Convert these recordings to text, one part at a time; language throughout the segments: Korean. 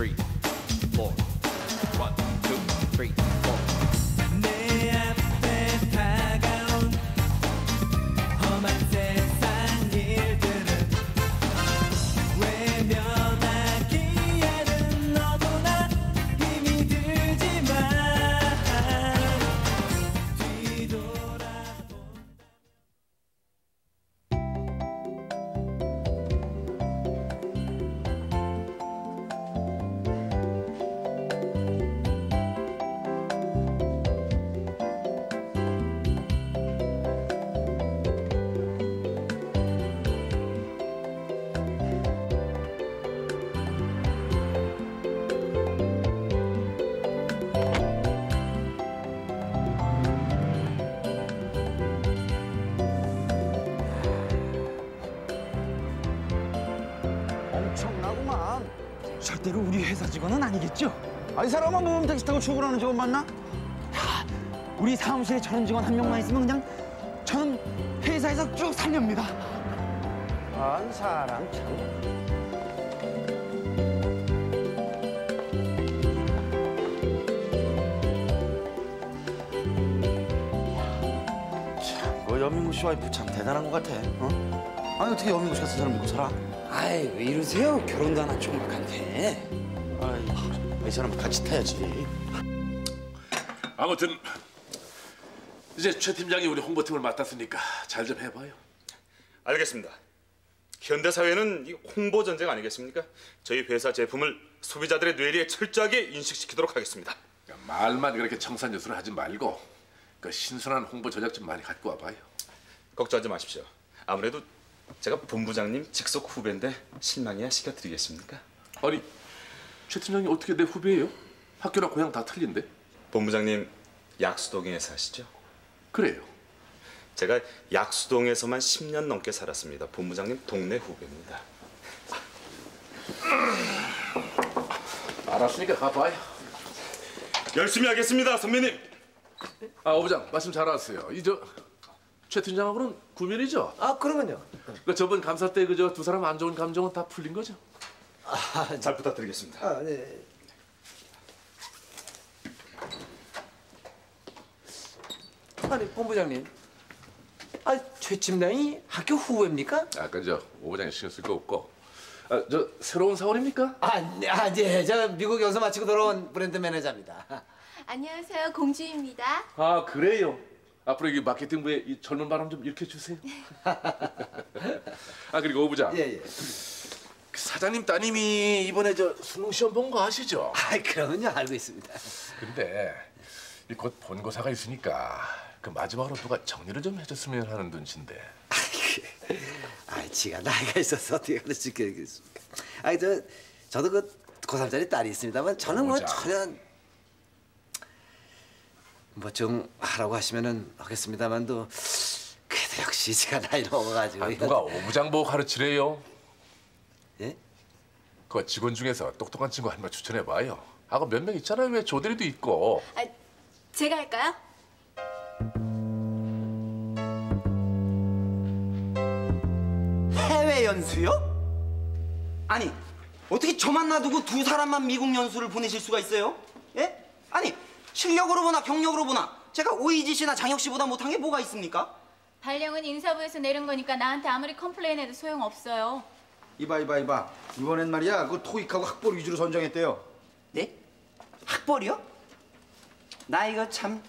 three, four. One, two, three, 아, 이 사람은 모범 택시 타고 출근하는 직원 맞나? 야, 우리 사무실에 저런 직원 한 명만 있으면 그냥 저는 회사에서 쭉 살렵니다. 한 사람 참. 그 여민구 씨 와이프 참 대단한 것 같아. 어? 아니 어떻게 여민구 씨 같은 사람 믿고 살아? 아이 왜 이러세요? 결혼도 안 한 쪽막한테. 이 사람 같이 타야지. 아무튼 이제 최 팀장이 우리 홍보팀을 맡았으니까 잘 좀 해봐요. 알겠습니다. 현대 사회는 이 홍보 전쟁 아니겠습니까? 저희 회사 제품을 소비자들의 뇌리에 철저하게 인식시키도록 하겠습니다. 그러니까 말만 그렇게 청산유수를 하지 말고 그 신선한 홍보 전략 좀 많이 갖고 와봐요. 걱정하지 마십시오. 아무래도 제가 본부장님 직속 후배인데 실망이야 시켜드리겠습니까? 아니 최 팀장이 어떻게 내 후배예요? 학교나 고향 다 틀린데? 본부장님 약수동에 사시죠? 그래요. 제가 약수동에서만 10년 넘게 살았습니다. 본부장님 동네 후배입니다. 알았으니까 가봐요. 열심히 하겠습니다, 선배님. 아 오부장 말씀 잘 왔어요. 이저 최 팀장하고는 구면이죠? 아 그러면요. 그 저번 감사 때 그저 두 사람 안 좋은 감정은 다 풀린 거죠? 잘 부탁드리겠습니다. 아 네. 아니 본부장님. 아최 팀장이 학교 후배입니까? 아 그저 오부장이 신경 쓸 거 없고. 아, 저 새로운 사원입니까? 아, 네, 아, 네. 저 미국 연수 마치고 돌아온 브랜드 매니저입니다. 안녕하세요, 공주입니다. 아 그래요. 앞으로 이 마케팅부에 이 젊은 바람 좀 일으켜 주세요. 아 그리고 오부장. 예, 예. 그 사장님 따님이 이번에 저 수능 시험 본 거 아시죠? 아, 그러면요. 알고 있습니다. 근데 이곧 본고사가 있으니까 그 마지막으로 누가 정리를 좀 해줬으면 하는 눈치인데. 아, 지가 나이가 있어서 어떻게 가르칠 게 있겠습니까? 아, 저 저도 그 고3짜리 딸이 있습니다만 저는 뭐. 전혀 뭐 좀 하라고 하시면은 하겠습니다만도 그래도 역시 제가 나이 먹어가지고 아, 누가 오부장 보고 가르치래요? 예? 그 직원 중에서 똑똑한 친구 한 명 추천해 봐요. 아그 몇명 있잖아요. 왜 조대리도 있고. 아, 제가 할까요? 해외 연수요? 아니 어떻게 저만 놔두고 두 사람만 미국 연수를 보내실 수가 있어요? 예? 아니 실력으로 보나 경력으로 보나 제가 오이지 씨나 장혁 씨보다 못한 게 뭐가 있습니까? 발령은 인사부에서 내린 거니까 나한테 아무리 컴플레인해도 소용없어요. 이봐 이봐 이봐 이번엔 말이야 그 토익하고 학벌 위주로 선정했대요 네? 학벌이요? 나 이거 참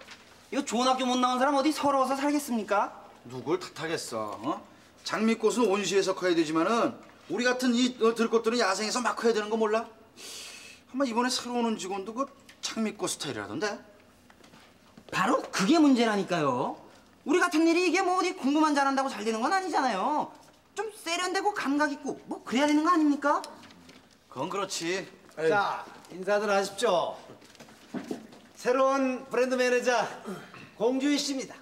이거 좋은 학교 못 나온 사람 어디 서러워서 살겠습니까? 누굴 탓하겠어 어? 장미꽃은 온실에서 커야 되지만은 우리 같은 이 어, 들꽃들은 야생에서 막 커야 되는 거 몰라? 아마 이번에 새로 오는 직원도 그 장미꽃 스타일이라던데 바로 그게 문제라니까요. 우리 같은 일이 이게 뭐 어디 공부만 잘한다고 잘 되는 건 아니잖아요. 좀 세련되고 감각 있고 뭐 그래야 되는 거 아닙니까? 그건 그렇지 자, 인사들 하십시오. 새로운 브랜드 매니저 공주희 씨입니다.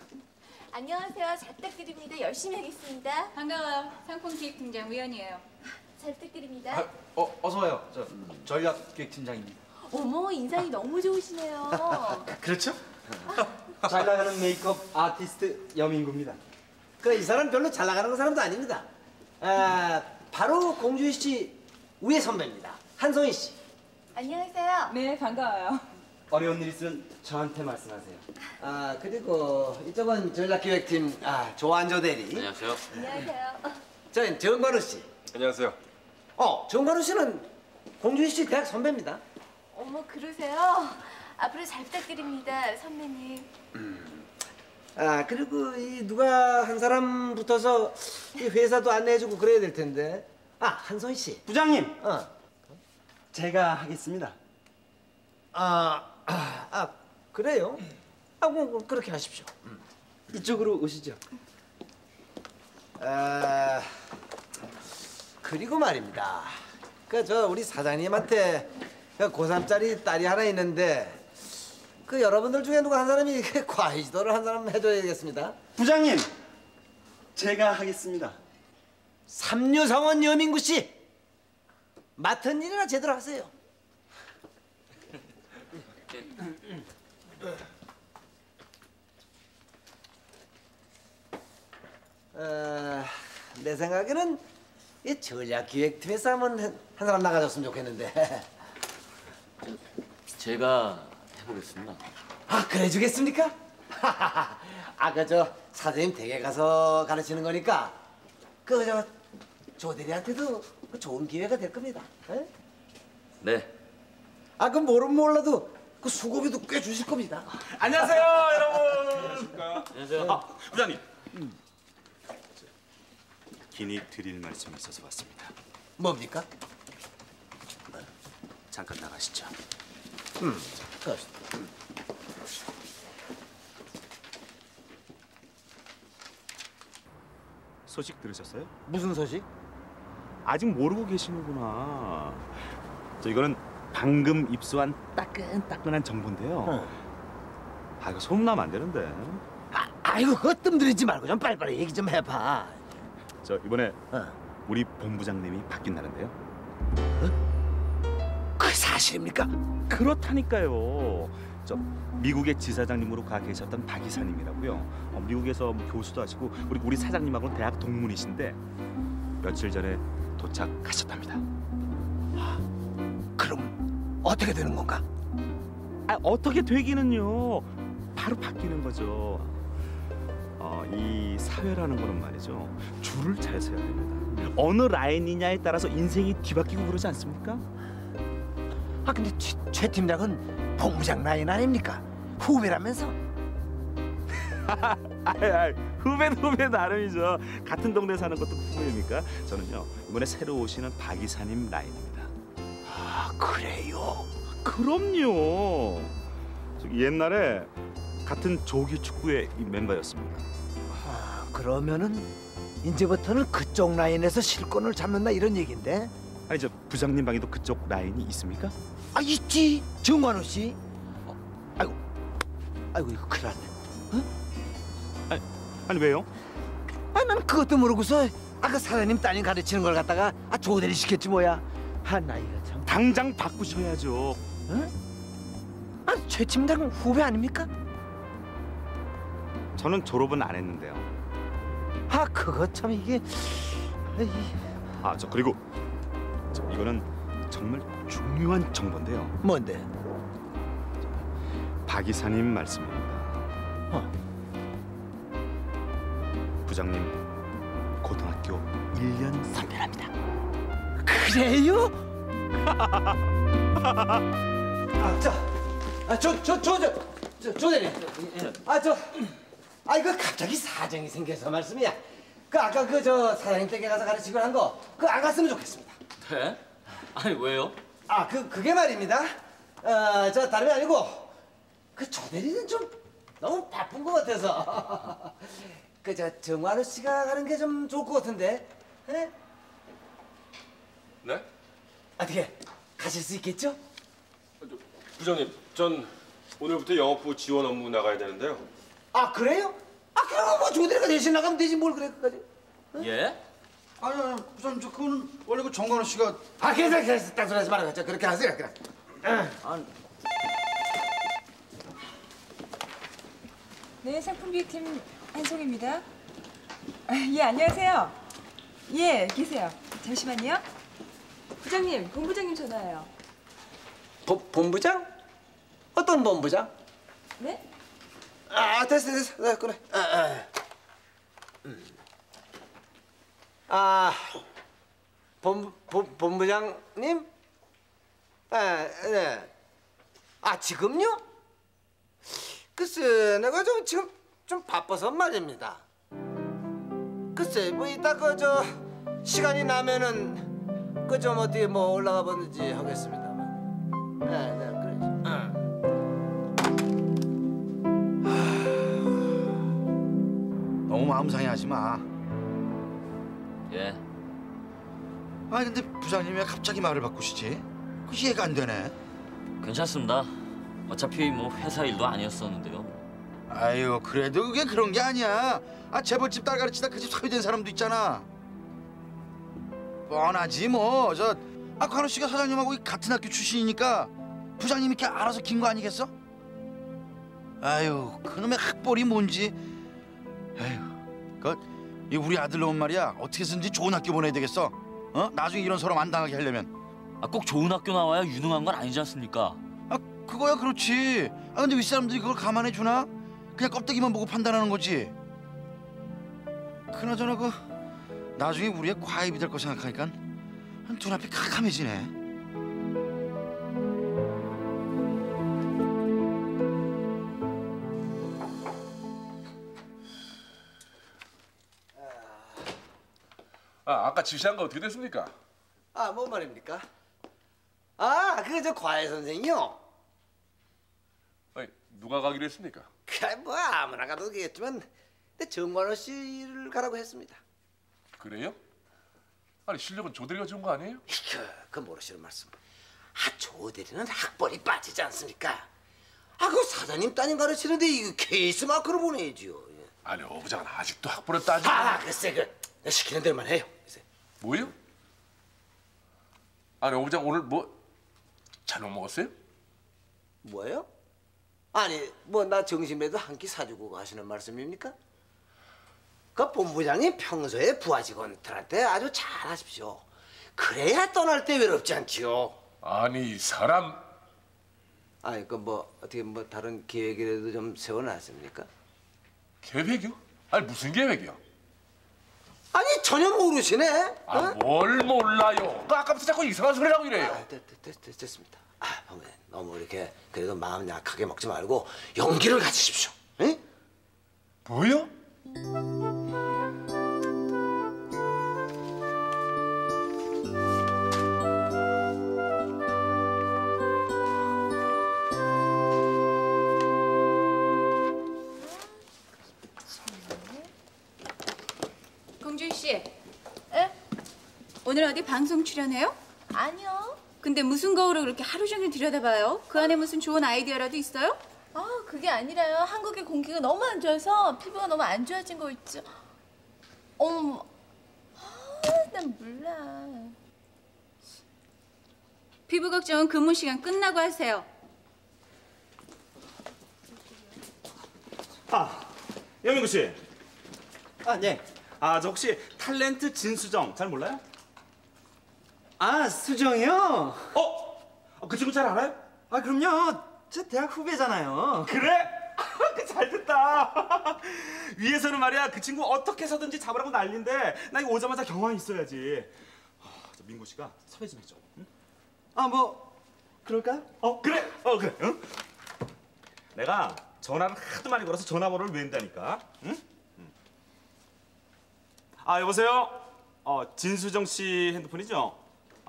안녕하세요. 잘 부탁드립니다. 열심히 하겠습니다. 반가워요. 상품 기획팀장 우연이에요. 잘 부탁드립니다. 어, 어서 와요 저 전략기획팀장입니다 어머, 인상이 너무 좋으시네요. 그렇죠? 잘 나가는 메이크업 아티스트 여민구입니다. 그이 사람 별로 잘 나가는 사람도 아닙니다. 아, 바로 공주희 씨 우애 선배입니다. 한성희 씨. 안녕하세요. 네, 반가워요. 어려운 일 있으면 저한테 말씀하세요. 아 그리고 이쪽은 전략기획팀 아 조한조 대리. 안녕하세요. 안녕하세요. 저는 정관우 씨. 안녕하세요. 어 정관우 씨는 공주희 씨 대학 선배입니다. 어머 그러세요? 앞으로 잘 부탁드립니다, 선배님. 아 그리고 이 누가 한 사람 붙어서 이 회사도 안내해주고 그래야 될 텐데. 아 한소희 씨. 부장님, 어. 제가 하겠습니다. 아, 아, 아 그래요? 아, 뭐, 뭐 그렇게 하십시오. 이쪽으로 오시죠. 아, 그리고 말입니다. 그 저 우리 사장님한테 그 고3짜리 딸이 하나 있는데 그 여러분들 중에 누가 한 사람이 그 과외 지도를 한 사람 해줘야겠습니다. 부장님, 제가 하겠습니다. 삼류상원 여민구 씨 맡은 일이나 제대로 하세요. 어, 내 생각에는 이 전략기획팀에서 한번 한, 한 사람 나가줬으면 좋겠는데. 제가 해보겠습니다. 아 그래 주겠습니까? 아까 저 사장님 댁에 가서 가르치는 거니까 그 저 조대리한테도 그 좋은 기회가 될 겁니다. 에? 네. 아 그럼 모르면 몰라도 그 수고비도 꽤 주실 겁니다. 안녕하세요, 여러분. 안녕하세요. 아, 부장님. 긴히 드릴 말씀이 있어서 왔습니다. 뭡니까? 잠깐 나가시죠. 음, 그렇습니다. 소식 들으셨어요? 무슨 소식? 아직 모르고 계시는구나. 저 이거는 방금 입수한 따끈따끈한 정보인데요. 아 이거 소문나면 안 되는데. 아, 아이고 헛뜸 들이지 말고 좀 빨리빨리 얘기 좀 해봐. 저 이번에 어. 우리 본부장님이 바뀐다는데요. 그 사실입니까? 그렇다니까요. 저 미국의 지사장님으로 가 계셨던 박 이사님이라고요. 어, 미국에서 뭐 교수도 하시고 우리 우리 사장님하고는 대학 동문이신데 며칠 전에 도착하셨답니다. 그럼 어떻게 되는 건가? 아, 어떻게 되기는요. 바로 바뀌는 거죠. 어, 이 사회라는 거는 말이죠. 줄을 잘 서야 됩니다. 어느 라인이냐에 따라서 인생이 뒤바뀌고 그러지 않습니까? 아 근데 최, 최 팀장은 본부장 라인 아닙니까? 후배라면서? 아이, 아이, 후배는 후배 나름이죠. 같은 동네 사는 것도 후배입니까? 저는요 이번에 새로 오시는 박 이사님 라인입니다. 아 그래요? 그럼요. 옛날에 같은 조기 축구의 이 멤버였습니다. 아 그러면은 이제부터는 그쪽 라인에서 실권을 잡는다 이런 얘긴데? 아니 저 부장님 방에도 그쪽 라인이 있습니까? 아 있지 정관우 씨. 어, 아이고 아이고 이거 큰일 났네. 아니 왜요? 아니 난 그것도 모르고서 아까 사장님 따님 가르치는 걸 갖다가 아 조대리 시켰지 뭐야. 아 나이가 참. 당장 바꾸셔야죠. 아최 팀장은 후배 아닙니까? 저는 졸업은 안 했는데요. 아 그거 참 이게 에이, 아저 그리고 저, 이거는 정말 중요한 정보인데요. 뭔데? 박 이사님 말씀입니다. 어. 부장님 고등학교 1년 선배랍니다. 그래요? 아, 자, 아, 저, 저, 저, 저, 저, 조 대리. 아, 저, 아, 이거 갑자기 사정이 생겨서 말씀이야. 그 아까 그 저 사장님 댁에 가서 가르치고 한 거, 그안 갔으면 좋겠습니다. 네? 아니 왜요? 아, 그 그게 말입니다. 어, 저 다름이 아니고 그 조대리는 좀 너무 바쁜 것 같아서 그 저 정관우 씨가 가는 게 좀 좋을 것 같은데. 에? 네? 어떻게 가실 수 있겠죠? 부장님, 전 오늘부터 영업부 지원 업무 나가야 되는데요. 아 그래요? 아 그럼 뭐 조대리가 대신 나가면 되지 뭘 그래 그까지? 예? 아니 아니 부장님 저 그거는 원래 그 정관우 씨가 아 괜찮아 괜찮아 딴 소리 하지 말아요. 저 그렇게 하세요 그래. 네, 상품 기획팀 한송입니다. 아, 예, 안녕하세요. 예, 계세요. 잠시만요. 부장님, 본부장님 전화예요. 본- 본부장? 어떤 본부장? 네? 아 됐어 됐어 네, 그래 아, 아. 음. 아 본, 본, 본부장님? 아, 네. 아 지금요? 글쎄 내가 좀 지금 좀 바빠서 말입니다 글쎄 뭐 이따 그 저 시간이 나면은 그 좀 어디 뭐 올라가 보든지 하겠습니다만 네, 네, 그러지 응. 너무 마음 상해하지 마. 예. 아니 근데 부장님이 왜 갑자기 말을 바꾸시지? 그 이해가 안 되네. 괜찮습니다. 어차피 뭐 회사 일도 아니었었는데요. 아유 그래도 그게 그런 게 아니야. 아 재벌집 딸 가르치다 그 집 소유된 사람도 있잖아. 뻔하지 뭐. 저 아 관우 씨가 사장님하고 같은 학교 출신이니까 부장님이 이렇게 알아서 긴 거 아니겠어? 아유 그놈의 학벌이 뭔지. 아유 그 이 우리 아들 놈 말이야 어떻게 해서든지 좋은 학교 보내야 되겠어. 어 나중에 이런 서름 안 당하게 하려면. 아, 꼭 좋은 학교 나와야 유능한 건 아니지 않습니까? 아 그거야 그렇지. 아 근데 윗사람들이 그걸 가만해 주나? 그냥 껍데기만 보고 판단하는 거지. 그나저나 그 나중에 우리의 과입이 될 거 생각하니까 눈앞이 캄캄해지네. 아, 아까 지시한 거 어떻게 됐습니까? 아, 뭔 말입니까? 아, 그게 저 과외 선생이요. 아니, 누가 가기로 했습니까? 그래 뭐 아무나 가도 되겠지만 근데 정관호 씨를 가라고 했습니다. 그래요? 아니 실력은 조대리가 준 거 아니에요? 그, 그 모르시는 말씀. 아, 조대리는 학벌이 빠지지 않습니까? 아, 그 사장님 따님 가르치는데 이거 케이스 마크로 보내야지요. 예. 아니 어부장은 아직도 학벌을 따지고 아, 글쎄 그 시키는 대로만 해요. 뭐요? 아니 어부장 오늘 뭐 저녁 먹었어요? 뭐예요? 아니, 뭐나 점심에도 한 끼 사주고 가시는 말씀입니까? 그 본부장이 평소에 부하 직원들한테 아주 잘하십시오. 그래야 떠날 때 외롭지 않지요. 아니 이 사람 아니 그 뭐 어떻게 뭐 다른 계획이라도 좀 세워놨습니까? 계획이요? 아니 무슨 계획이요? 아니 전혀 모르시네. 아 어? 뭘 몰라요? 그 아까부터 자꾸 이상한 소리 하고 이래요. 아, 됐, 됐, 됐, 됐, 됐습니다. 아, 본부장 너무 이렇게 그래도 마음 약하게 먹지 말고 용기를 가지십시오. 응? 뭐요? 어디 방송 출연해요? 아니요. 근데 무슨 거울을 그렇게 하루 종일 들여다봐요? 그 안에 무슨 좋은 아이디어라도 있어요? 아, 그게 아니라요. 한국의 공기가 너무 안 좋아서 피부가 너무 안 좋아진 거 있죠. 어머, 아, 난 몰라. 피부 걱정은 근무 시간 끝나고 하세요. 아, 여민구 씨. 아, 네. 아, 저 혹시 탤런트 진수정 잘 몰라요? 아 수정이요? 어? 그 친구 잘 알아요? 아 그럼요. 제 대학 후배잖아요. 그래? 그 잘됐다. 위에서는 말이야 그 친구 어떻게 해서든지 잡으라고 난리인데 나 이거 오자마자 경황이 있어야지. 아, 저 민구 씨가 섭외 좀 해줘. 응? 아뭐 그럴까요? 어 그래. 어 그래. 응? 내가 전화를 하도 많이 걸어서 전화번호를 외운다니까. 응? 응. 아 여보세요. 어 진수정 씨 핸드폰이죠?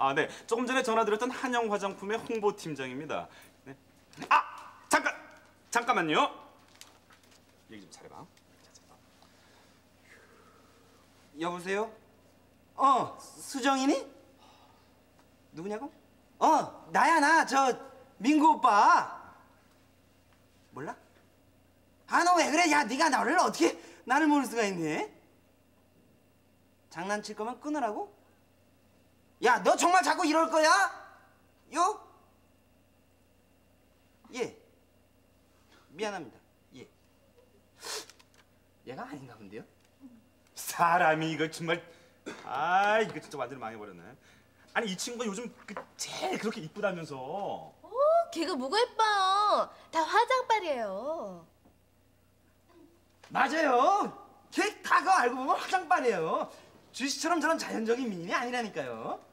아 네. 조금 전에 전화드렸던 한영 화장품의 홍보 팀장입니다. 네. 아 잠깐 잠깐만요. 얘기 좀 잘해 봐. 여보세요? 어 수정이니? 누구냐고? 어 나야 나 저 민구 오빠. 몰라? 아 너 왜 그래? 야 네가 나를 어떻게 나를 모를 수가 있니? 장난칠 거면 끊으라고? 야 너 정말 자꾸 이럴 거야? 요? 예. 미안합니다. 예. 얘가 아닌가 본데요? 사람이 이거 정말 아 이거 진짜 완전히 망해버렸네. 아니 이 친구가 요즘 그 제일 그렇게 이쁘다면서. 오, 걔가 뭐가 예뻐요? 다 화장빨이에요. 맞아요. 걔다 그거 알고 보면 화장빨이에요. 주희 씨처럼 저런 자연적인 미인이 아니라니까요.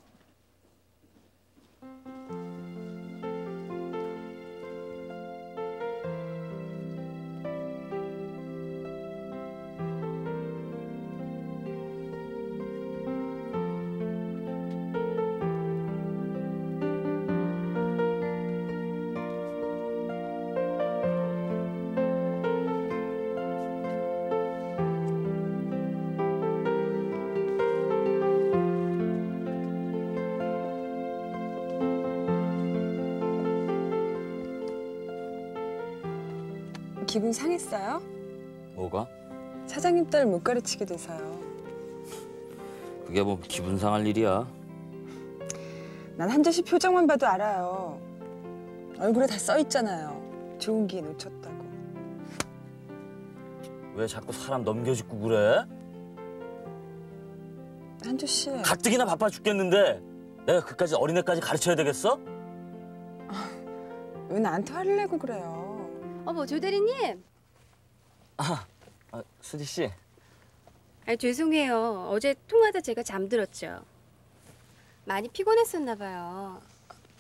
기분 상했어요? 뭐가? 사장님 딸 못 가르치게 돼서요. 그게 뭐 기분 상할 일이야. 난 한재 씨 표정만 봐도 알아요. 얼굴에 다 써 있잖아요. 좋은 기회 놓쳤다고. 왜 자꾸 사람 넘겨짚고 그래? 한주 씨. 가뜩이나 바빠 죽겠는데 내가 그까지 어린애까지 가르쳐야 되겠어? 왜 나한테 화를 내고 그래요? 어머 조 대리님. 아, 아 수지 씨. 아 죄송해요. 어제 통화하다 제가 잠들었죠. 많이 피곤했었나 봐요.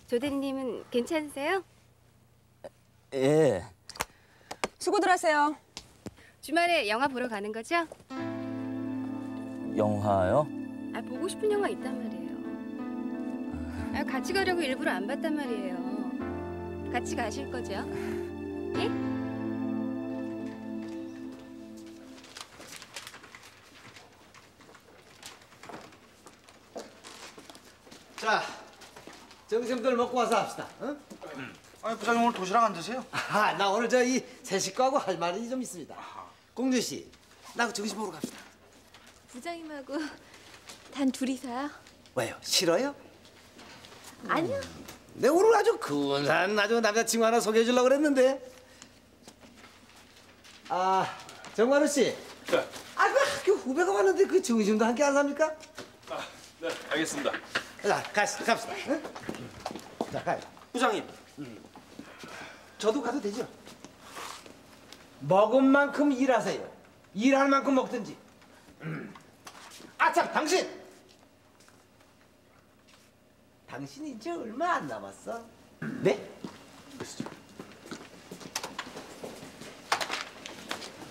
조 대리님은 괜찮으세요? 예. 수고들 하세요. 주말에 영화 보러 가는 거죠? 영화요? 아 보고 싶은 영화 있단 말이에요. 아, 같이 가려고 일부러 안 봤단 말이에요. 같이 가실 거죠? 예? 자, 점심들 먹고 와서 합시다. 응? 아니 부장님 오늘 도시락 안 드세요? 아, 나 오늘 저 이 새 식구하고 할 말이 좀 있습니다. 공주 씨, 나 점심 먹으러 갑시다. 부장님하고 단 둘이서요? 왜요? 싫어요? 아니요. 내 오늘 아주 근사한 아주 남자친구 하나 소개해 주려고 그랬는데. 아, 정관우 씨. 네. 아, 그 학교 후배가 왔는데 그 점심도 함께 안 삽니까? 네, 알겠습니다. 자, 가시, 갑시다. 응? 자, 가요. 부장님. 저도 가도 되죠? 먹은 만큼 일하세요. 일할 만큼 먹든지. 음. 아참, 당신! 당신이 이제 얼마 안 남았어? 네?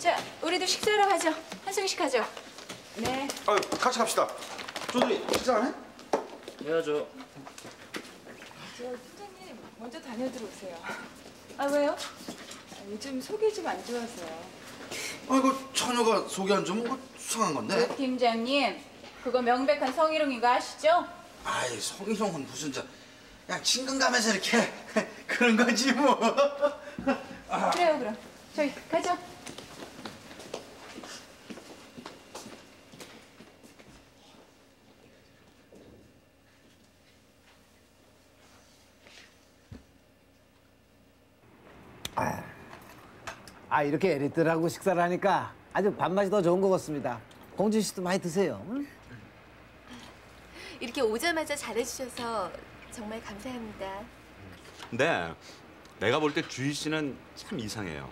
자, 우리도 식사하러 가죠. 한송이씩 가죠. 네. 아 같이 갑시다. 조들이 식사 안 해? 해야죠. 저 팀장님 먼저 다녀 들어오세요. 아 왜요? 아, 요즘 속이 좀 안 좋아서요. 아이고 처녀가 속이 안 좋으면 뭐 수상한 건데. 조 팀장님, 그거 명백한 성희롱인 거 아시죠? 아이 성희롱은 무슨 저 그냥 친근감에서 이렇게 그런 거지 뭐. 그래요, 그럼. 저희 가죠. 아, 이렇게 에리트하고 식사를 하니까 아주 밥맛이 더 좋은 것 같습니다. 공준 씨도 많이 드세요. 응? 이렇게 오자마자 잘해주셔서 정말 감사합니다. 네, 내가 볼 때 주희 씨는 참 이상해요.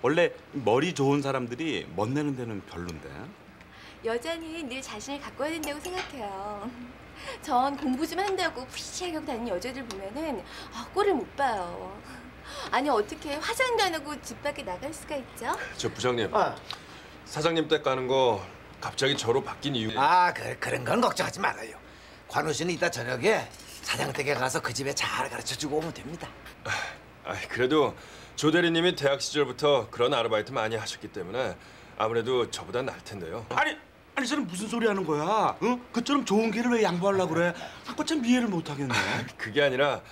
원래 머리 좋은 사람들이 멋내는 데는 별론데. 여자는 늘 자신을 가꿔야 된다고 생각해요. 전 공부 좀 한다고 푸시하게 하고 다니는 여자들 보면은 아, 꼴을 못 봐요. 아니 어떻게 화장도 안 하고 집 밖에 나갈 수가 있죠? 저 부장님. 아. 사장님 댁 가는 거 갑자기 저로 바뀐 이유. 아, 그, 그런 건 걱정하지 말아요. 관우 씨는 이따 저녁에 사장 댁에 가서 그 집에 잘 가르쳐 주고 오면 됩니다. 아, 그래도 조 대리님이 대학 시절부터 그런 아르바이트 많이 하셨기 때문에 아무래도 저보다 나을 텐데요. 아니, 아니 저는 무슨 소리 하는 거야? 응? 그처럼 좋은 기를 왜 양보하려고 그래? 아까 참 이해를 못 하겠네. 그게 아니라 저,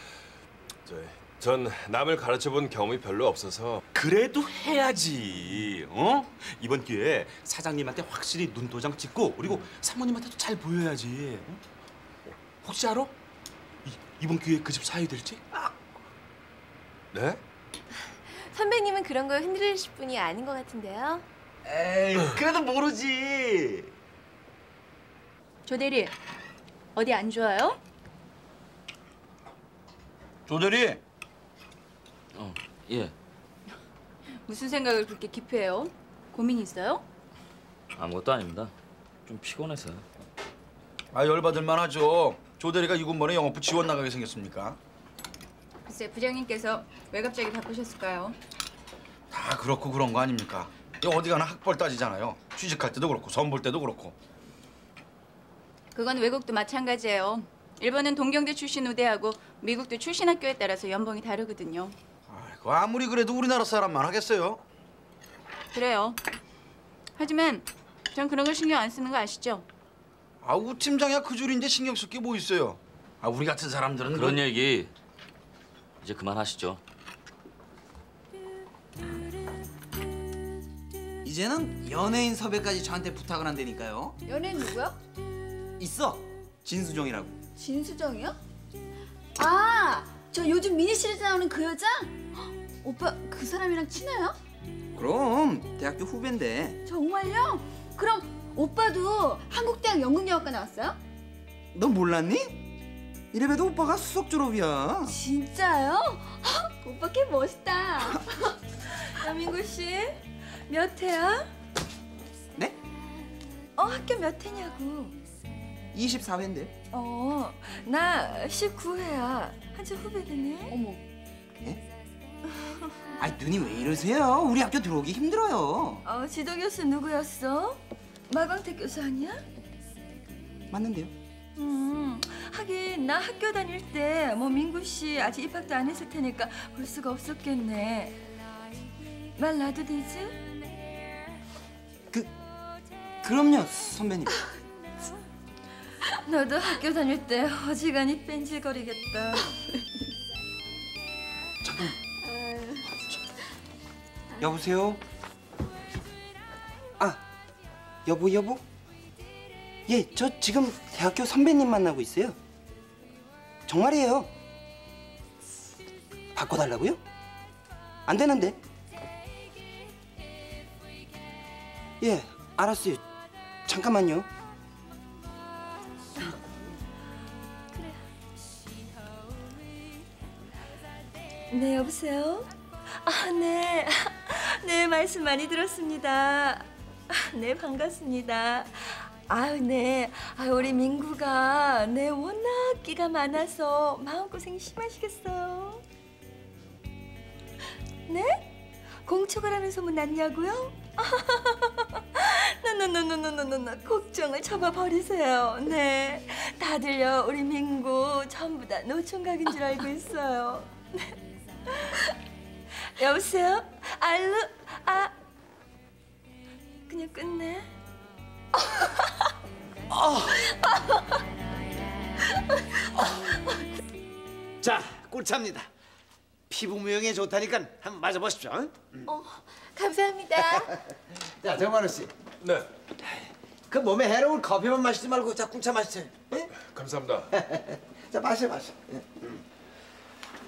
전 남을 가르쳐 본 경험이 별로 없어서 그래도 해야지. 어? 이번 기회에 사장님한테 확실히 눈도장 찍고 그리고 사모님한테도 잘 보여야지. 응? 혹시 알아? 이, 이번 기회에 그 집 사야 될지? 네? 선배님은 그런 걸 흔들리실 분이 아닌 것 같은데요. 에이, 그래도 모르지. 조 대리, 어디 안 좋아요? 조대리 예. 무슨 생각을 그렇게 깊이 해요? 고민 있어요? 아무것도 아닙니다. 좀 피곤해서요. 아 열받을 만하죠. 조 대리가 이군번에 영업부 지원 나가게 생겼습니까? 글쎄 부장님께서 왜 갑자기 바꾸셨을까요? 다 그렇고 그런 거 아닙니까? 이 어디 가나 학벌 따지잖아요. 취직할 때도 그렇고 선볼 때도 그렇고. 그건 외국도 마찬가지예요. 일본은 동경대 출신 우대하고 미국도 출신 학교에 따라서 연봉이 다르거든요. 그 아무리 그래도 우리나라 사람만 하겠어요. 그래요. 하지만 전 그런 걸 신경 안 쓰는 거 아시죠? 아우 팀장이야 그 줄인데 신경 쓸 게 뭐 있어요? 아 우리 같은 사람들은 그런 그- 얘기 이제 그만하시죠. 이제는 연예인 섭외까지 저한테 부탁을 한다니까요. 연예인 누구야? 있어. 진수정이라고. 진수정이요? 아, 저 요즘 미니 시리즈 나오는 그 여자? 헉, 오빠 그 사람이랑 친해요? 그럼 대학교 후배인데. 정말요? 그럼 오빠도 한국대학 연극영화과 나왔어요? 너 몰랐니? 이래봬도 오빠가 수석 졸업이야. 진짜요? 헉, 오빠 꽤 멋있다. 여민구 씨, 몇 회야? 네? 어, 학교 몇 회냐고. 24회인데. 어, 나 19회야. 한참 후배되네. 어머. 아이 눈이 왜 이러세요? 우리 학교 들어오기 힘들어요. 어, 지도 교수 누구였어? 마광택 교수 아니야? 맞는데요? 음, 하긴 나 학교 다닐 때 뭐 민구 씨 아직 입학도 안 했을 테니까 볼 수가 없었겠네. 말 놔도 되지? 그럼요, 선배님. 너도 학교 다닐 때 어지간히 뺀질거리겠다. 여보세요? 아, 여보 여보? 예, 저 지금 대학교 선배님 만나고 있어요. 정말이에요. 바꿔달라고요? 안 되는데. 예, 알았어요. 잠깐만요. 네, 여보세요? 아, 네. 네, 말씀 많이 들었습니다. 아, 네, 반갑습니다. 아유, 네. 아유, 우리 민구가 네, 워낙 끼가 많아서 마음고생 심하시겠어요. 네? 노총각이라는 소문 났냐고요? 노노노노노노노 걱정을 접어버리세요. 네, 다들요 우리 민구 전부 다 노총각인 줄 알고 있어요. 여보세요? 알루 아 그냥 끝내. 자, 꿀차입니다. 피부 무용에 좋다니까 한번 마셔보십시오. 응? 어, 감사합니다. 자, 정만호 씨. 네. 그 몸에 해로운 커피만 마시지 말고 자 꿀차 마시세요. 예? 감사합니다. 자, 마셔, 마셔. 예.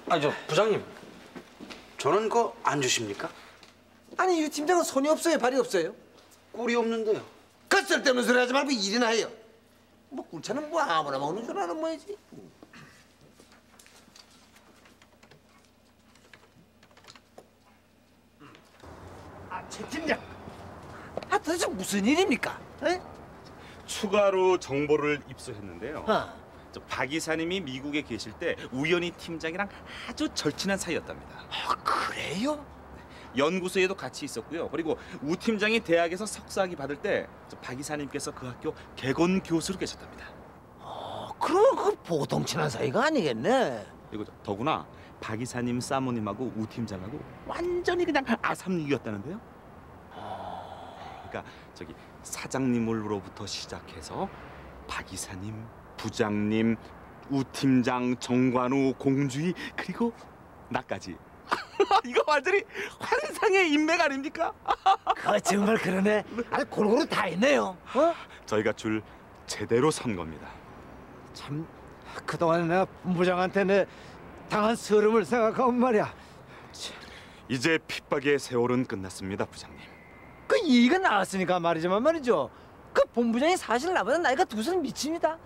아 저 부장님 저는 거안 주십니까? 아니, 유 팀장은 손이 없어요, 발이 없어요? 꿀이 없는데요. 그 쓸데없는 소리 하지 말고 일이나 해요. 뭐 꿀차는 뭐 아무나 먹는 줄 아는 모양이지. 아, 최 팀장. 아, 도대체 무슨 일입니까? 에? 추가로 정보를 입수했는데요. 어. 저박 이사님이 미국에 계실 때 우연히 팀장이랑 아주 절친한 사이였답니다. 아, 그래요? 연구소에도 같이 있었고요. 그리고 우 팀장이 대학에서 석사학위 받을 때 박 이사님께서 그 학교 개건 교수로 계셨답니다. 그럼 그 보통 친한 사이가 아니겠네. 그리고 더구나 박 이사님 사모님하고 우 팀장하고 완전히 그냥 아삼육이었다는데요. 그러니까 저기 사장님으로부터 시작해서 박 이사님, 부장님, 우 팀장, 정관우, 공주희 그리고 나까지. 이거 완전히 환상의 인맥 아닙니까? 그 정말 그러네. 아주 골고루 다 있네요. 어? 저희가 줄 제대로 선 겁니다. 참 그동안에 내가 본부장한테 내 당한 서름을 생각하면 말이야. 이제 핍박의 세월은 끝났습니다, 부장님. 그 이익은 나왔으니까 말이지만 말이죠. 그 본부장이 사실 나보다 나이가 두 살 미칩니다.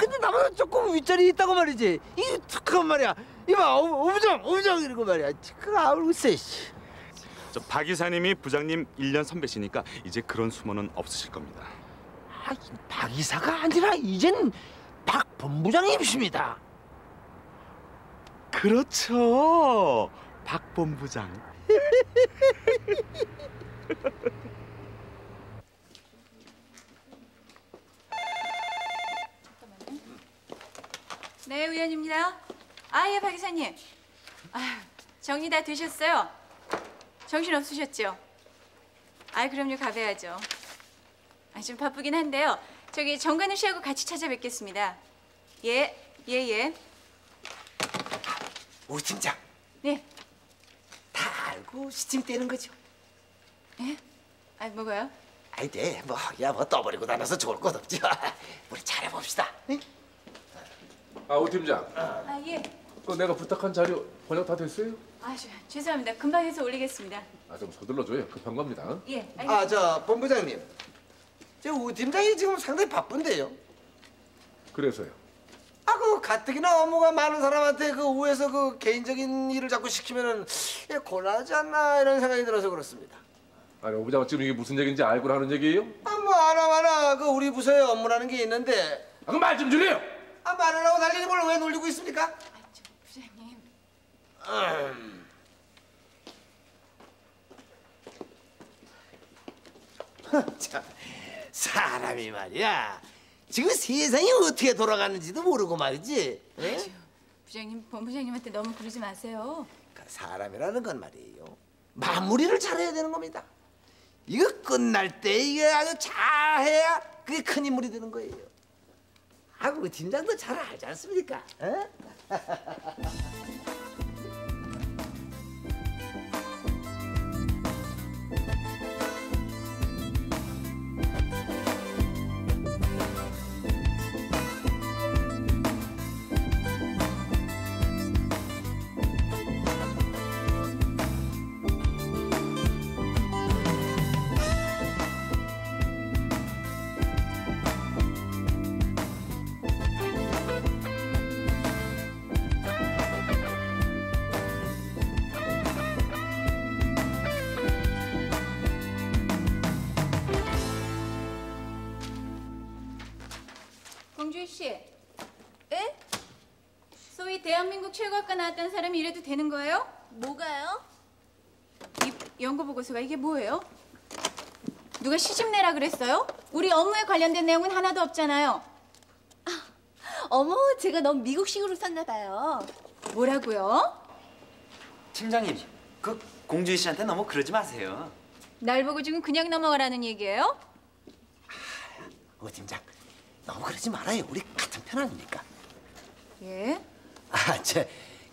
근데 나보다 조금 윗자리 있다고 말이지. 이게 특한 말이야. 이봐 오부장 오부장 이러고 말이야 그 아울쎄 씨. 저박 이사님이 부장님 1년 선배시니까 이제 그런 수모는 없으실 겁니다. 아, 박 이사가 아니라 이젠 박 본부장님이십니다. 그렇죠. 박 본부장. 네, 의원입니다. 아, 예, 박 이사님. 아, 정리 다 되셨어요? 정신 없으셨죠? 아, 그럼요, 가봐야죠. 아, 좀 바쁘긴 한데요. 저기 정관우 씨하고 같이 찾아뵙겠습니다. 예, 예, 예. 오 팀장. 네. 다 알고 시침 떼는 거죠. 예? 아, 뭐가요? 아이 돼. 뭐야 뭐 떠버리고 다녀서 좋을 것 없죠. 우리 잘해봅시다. 응? 아, 오 팀장. 아, 예. 그 내가 부탁한 자료 번역 다 됐어요? 아, 저, 죄송합니다. 금방 해서 올리겠습니다. 아, 좀 서둘러 줘요. 급한 겁니다. 응? 예, 알겠습니다. 아저 본부장님. 저우 팀장이 지금 상당히 바쁜데요. 그래서요. 아 그 가뜩이나 업무가 많은 사람한테 그 우에서 그 개인적인 일을 자꾸 시키면은 예, 곤란하지 않나 이런 생각이 들어서 그렇습니다. 아니, 오부장 지금 이게 무슨 얘기인지 알고 하는 얘기예요? 아뭐 하나마나 그 우리 부서에 업무라는 게 있는데. 아, 그럼 말좀 줄여요. 아 말을 하고 달리는 걸 왜 놀리고 있습니까? 부장님. 음. 참 사람이 말이야 지금 세상이 어떻게 돌아가는지도 모르고 말이지. 예? 부장님, 본부장님한테 너무 그러지 마세요. 그 사람이라는 건 말이에요. 마무리를 잘해야 되는 겁니다. 이거 끝날 때 이게 아주 잘해야 그게 큰 인물이 되는 거예요. 아그 팀장도 잘 알지 않습니까? 어? 씨. 에? 소위 대한민국 최고학과 나왔다는 사람이 이래도 되는 거예요? 뭐가요? 이 연구 보고서가 이게 뭐예요? 누가 시집 내라 그랬어요? 우리 업무에 관련된 내용은 하나도 없잖아요. 어머, 제가 너무 미국식으로 썼나 봐요. 뭐라고요? 팀장님, 그 공주희 씨한테 너무 그러지 마세요. 날 보고 지금 그냥 넘어가라는 얘기예요? 오 팀장 너무 그러지 말아요. 우리 같은 편 아닙니까? 예? 아, 저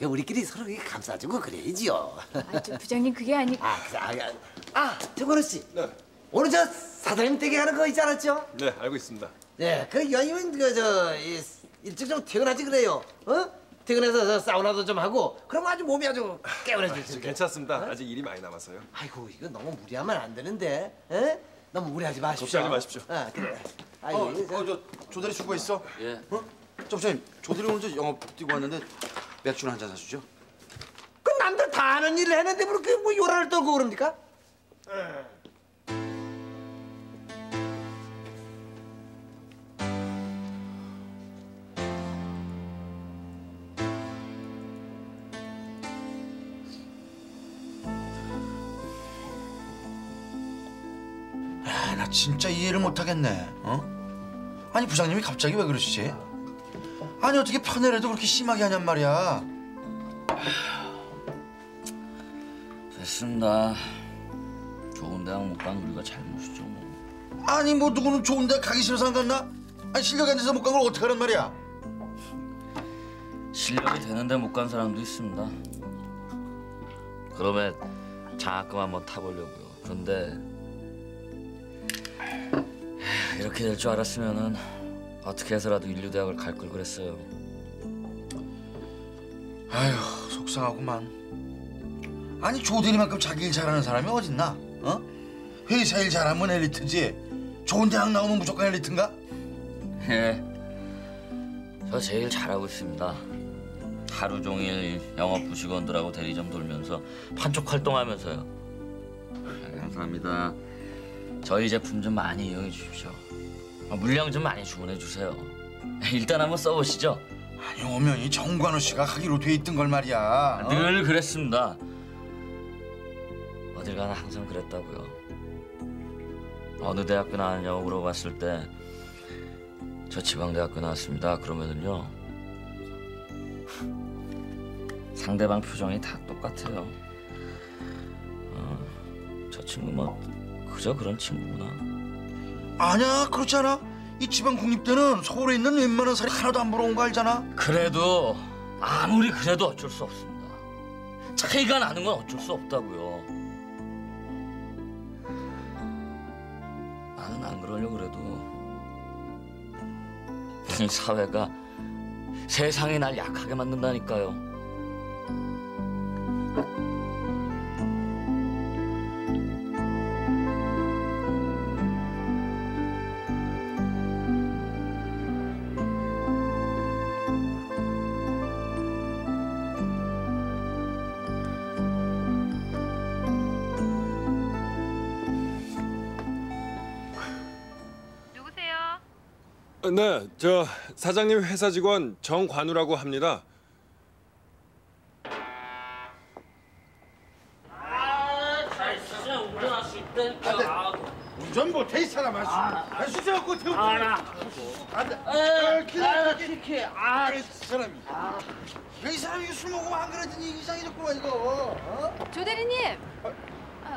우리끼리 서로 이렇게 감싸주고 그래야지요. 아, 저 부장님 그게 아니. 아, 그, 아, 아, 아, 정건우 씨. 네. 오늘 저 사장님 댁에 가는 거 있지 않았죠? 네, 알고 있습니다. 네, 그 여임은 그저 일찍 좀 퇴근하지 그래요. 어? 퇴근해서 저 사우나도 좀 하고 그럼 아주 몸이 아주 개운해질 텐데. 괜찮습니다. 아직 일이 많이 남았어요. 아이고 이거 너무 무리하면 안 되는데, 에? 너무 무리하지 마십시오. 걱정하지 마십시오. 아 그래. 어, 어, 저 조대리 수고 있어. 예. 어? 저 부장님, 조대리 오늘 저 영업 뛰고 왔는데 맥주나 한잔 사주죠. 그 남들 다 아는 일을 했는데 뭐 그렇게 뭐 요란을 떨고 그럽니까? 아, 진짜 이해를 못 하겠네. 어? 아니 부장님이 갑자기 왜 그러시지? 아니 어떻게 편애라도 그렇게 심하게 하냔 말이야. 됐습니다. 좋은 대학 못 간 우리가 잘못이죠 뭐. 아니 뭐 누구는 좋은데 가기 싫어서 안 갔나? 아니 실력이 안 돼서 못 간 걸 어떡하란 말이야? 실력이 되는데 못 간 사람도 있습니다. 그러면 장학금 한번 타보려고요. 그런데 이렇게 될 줄 알았으면은 어떻게 해서라도 인류대학을 갈 걸 그랬어요. 아휴 속상하구만. 아니 조대리만큼 자기 일 잘하는 사람이 어딨나? 어? 회사 일 잘하면 엘리트지. 좋은 대학 나오면 무조건 엘리트인가? 예. 저 제일 잘하고 있습니다. 하루 종일 영업 부직원들하고 대리점 돌면서 판촉 활동하면서요. 아, 감사합니다. 저희 제품 좀 많이 이용해 주십시오. 아, 물량 좀 많이 주문해 주세요. 일단 한번 써보시죠. 아니 오면 이 정관우 씨가 하기로 돼 있던 걸 말이야. 어? 늘 그랬습니다. 어딜 가나 항상 그랬다고요. 어느 대학교 나왔냐고 물어봤을 때 저 지방대학교 나왔습니다. 그러면은요 상대방 표정이 다 똑같아요. 어, 저 친구 뭐 그저 그런 친구구나. 아니야 그렇지 않아? 이 지방 국립대는 서울에 있는 웬만한 사람이 하나도 안 부러운 거 알잖아. 그래도 아무리 그래도 어쩔 수 없습니다. 차이가 나는 건 어쩔 수 없다고요. 나는 안 그러려 그래도 이 사회가 세상이 날 약하게 만든다니까요. 네, 저 사장님 회사 직원 정관우라고 합니다. 운전 못해 이 사람아. 아, 수저 갖고 태우고. 알아. 안돼. 아, 키키. 아, 이 사람이. 이 사람이 술 먹으면 안 그러더니 이상해졌구만 이거. 어? 조 대리님.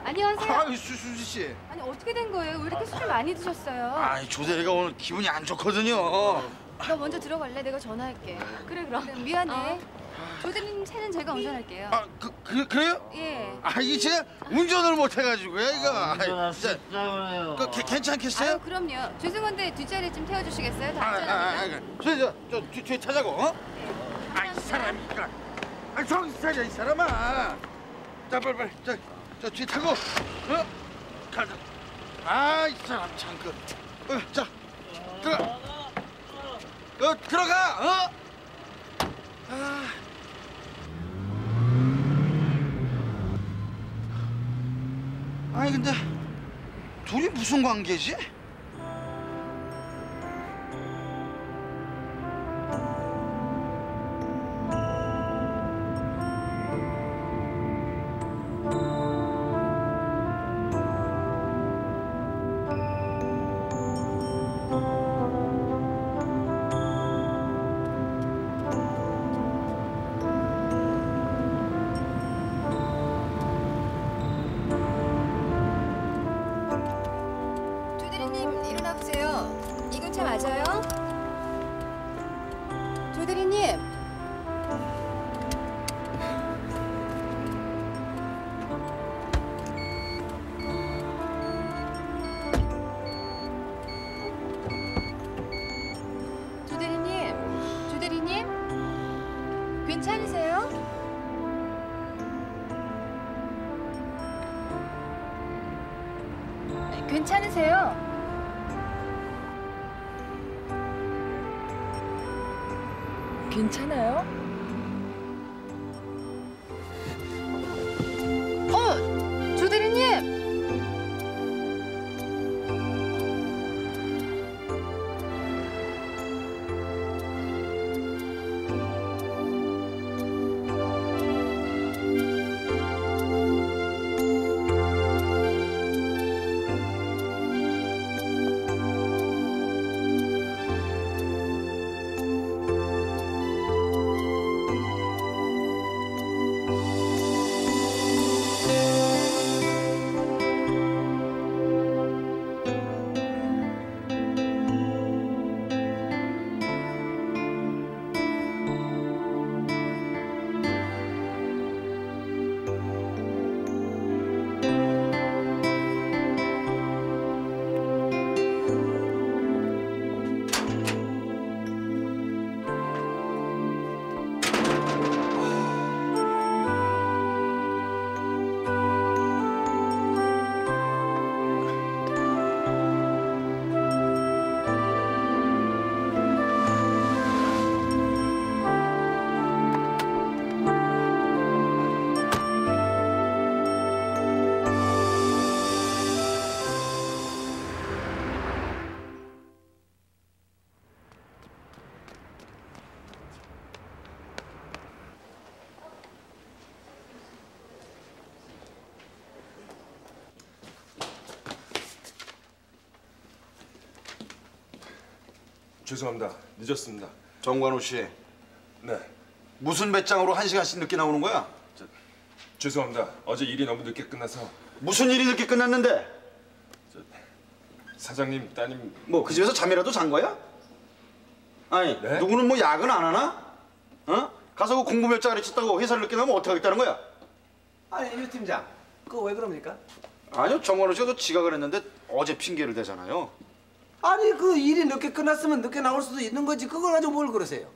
아, 안녕하세요. 아, 수 수지 씨. 아니 어떻게 된 거예요? 왜 이렇게 술을 많이 드셨어요? 아, 조대리가 오늘 기분이 안 좋거든요. 너 먼저 들어갈래? 내가 전화할게. 그래 그럼. 미안해. 조 대리님 차는 제가 운전할게요. 아, 그, 그 그래요? 예. 아, 이게 제가 운전을 못 해가지고요, 이거. 아, 운전할 아이, 진짜. 그, 개- 괜찮겠어요? 아유, 그럼요. 죄송한데 뒷자리 좀 태워주시겠어요? 다 아, 아, 아, 안전하니까. 아, 저, 저, 저, 뒤, 뒤에 타자고, 어? 아, 이 사람이, 이거. 아, 정신 차려, 이 사람아. 자, 빨리, 빨리, 저, 저 뒤에 타고, 어? 가자. 아, 이 사람 참, 그, 어, 자, 들어가. 어, 들어가, 어? 아. 아니 근데 둘이 무슨 관계지? 괜찮으세요? 괜찮아요? 죄송합니다. 늦었습니다. 정관호 씨. 네. 무슨 배짱으로 한 시간씩 늦게 나오는 거야? 죄송합니다. 어제 일이 너무 늦게 끝나서 무슨 일이 늦게 끝났는데? 사장님 따님 뭐 그 집에서 잠이라도 잔 거야? 아니 누구는 뭐 야근 안 하나? 어? 가서 그 공부 몇 자리 쳤다고 회사를 늦게 나면 어떻게 하겠다는 거야? 아니 유 팀장, 그거 왜 그럽니까? 아니요 정관호 씨가 또 지각을 했는데 어제 핑계를 대잖아요. 아니 그 일이 늦게 끝났으면 늦게 나올 수도 있는 거지. 그걸 가지고 뭘 그러세요?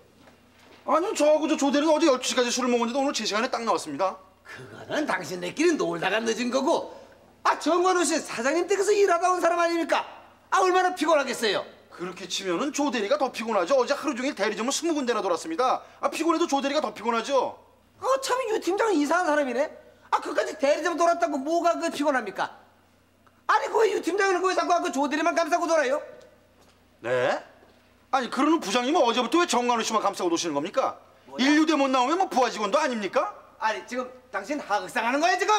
아니요 저하고 저 조대리는 어제 12시까지 술을 먹었는데 오늘 제 시간에 딱 나왔습니다. 그거는 당신네끼리 놀다가 늦은 거고. 아 정관우 씨 사장님 댁에서 일하다 온 사람 아닙니까? 아 얼마나 피곤하겠어요. 그렇게 치면은 조대리가 더 피곤하죠. 어제 하루 종일 대리점을 스무 군데나 돌았습니다. 아 피곤해도 조대리가 더 피곤하죠. 아참 유 팀장은 이상한 사람이네. 아 그까지 대리점 돌았다고 뭐가 그 피곤합니까? 아니 그유 팀장은 왜 자꾸 그 조대리만 감싸고 돌아요? 네? 아니 그러는 부장님은 어제부터 왜 정관우 씨만 감싸고 노시는 겁니까? 인류대 못 나오면 뭐 부하 직원도 아닙니까? 아니 지금 당신 하극상하는 거야 지금?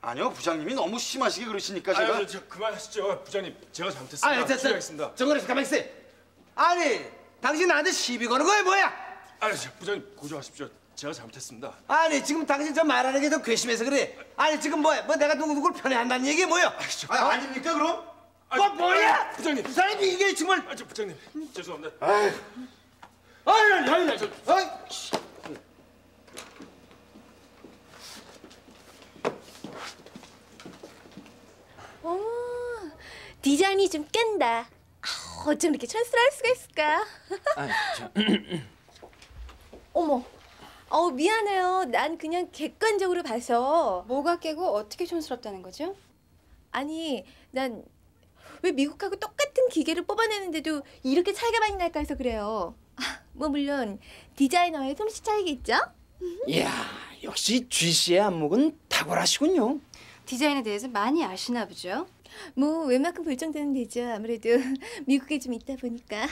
아니요 부장님이 너무 심하시게 그러시니까 제가 아유, 저 그만하시죠. 부장님 제가 잘못했습니다. 아니 됐어. 정관우 씨 가만히 있어. 아니 당신 나한테 시비 거는 거야 뭐야? 아니 저 부장님 고정하십시오. 제가 잘못했습니다. 아니 지금 당신 저 말하는 게 좀 괘씸해서 그래. 아니 지금 뭐야? 뭐 내가 누구 누구를 편애한다는 얘기 뭐야? 아, 아닙니까 그럼? 뭐 뭐야? 부장님. 이 사람이 이게 정말. 아, 저 부장님 죄송합니다. 아니 아니 저. 아이. 어머, 디자인이 좀 깬다. 아, 어쩜 이렇게 천수를 할 수가 있을까? 어머, 어 미안해요. 난 그냥 객관적으로 봐서. 뭐가 깨고 어떻게 촌스럽다는 거죠? 아니, 난 왜 미국하고 똑같은 기계를 뽑아내는데도 이렇게 차이가 많이 날까 해서 그래요. 아, 뭐 물론 디자이너의 솜씨 차이겠죠? 이야, 역시 쥐 씨의 안목은 탁월하시군요. 디자인에 대해서 많이 아시나 보죠? 뭐 웬만큼 볼 정도는 되죠. 아무래도 미국에 좀 있다 보니까.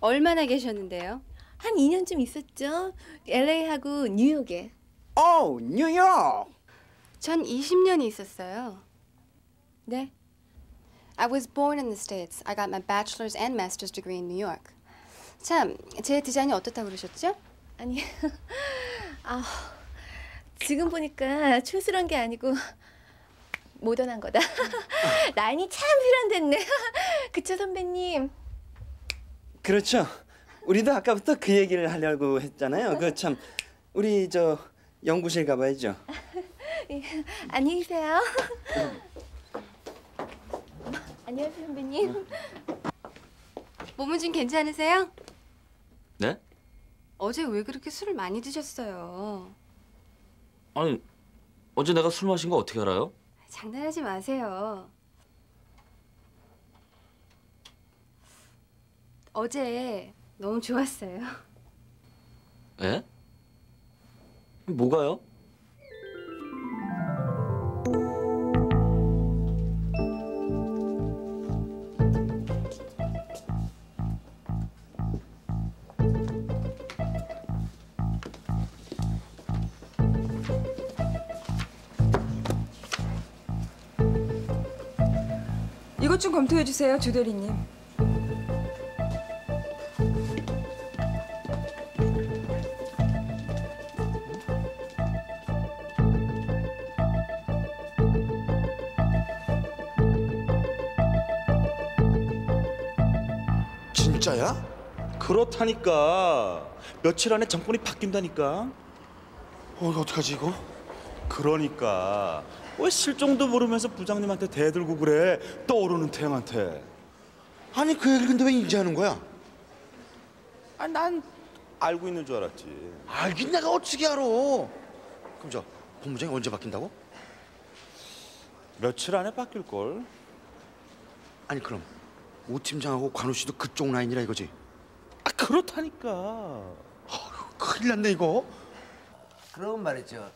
얼마나 계셨는데요? 한 2년쯤 있었죠. LA하고 뉴욕에. 오, 뉴욕. 전 20년이 있었어요. 네. I was born in the States. I got my bachelor's and master's degree in New York. 참, 제 디자인이 어떻다고 그러셨죠? 아니, 아, 지금 보니까 촌스러운 게 아니고 모던한 거다. 라인이 참 세련됐네. 그쵸 선배님? 그렇죠. 우리도 아까부터 그 얘기를 하려고 했잖아요. 그 참 우리 저 연구실 가봐야죠. 예, 안녕히 계세요. 안녕하세요 선배님. 몸은 좀 괜찮으세요? 네? 어제 왜 그렇게 술을 많이 드셨어요? 아니 어제 내가 술 마신 거 어떻게 알아요? 장난하지 마세요. 어제 너무 좋았어요. 예? 뭐가요? 이것 좀 검토해 주세요, 조 대리님. 진짜야? 그렇다니까. 며칠 안에 정권이 바뀐다니까. 어, 이거 어떡하지 이거? 그러니까 왜 실종도 모르면서 부장님한테 대들고 그래? 떠오르는 태양한테. 아니 그 얘기를 근데 왜 이제 하는 거야? 아, 난 알고 있는 줄 알았지. 알긴 내가 어떻게 알아? 그럼 저 본부장이 언제 바뀐다고? 며칠 안에 바뀔 걸. 아니 그럼 오 팀장하고 관우 씨도 그쪽 라인이라 이거지? 아 그렇다니까. 큰일 났네 이거. 그럼 말이죠.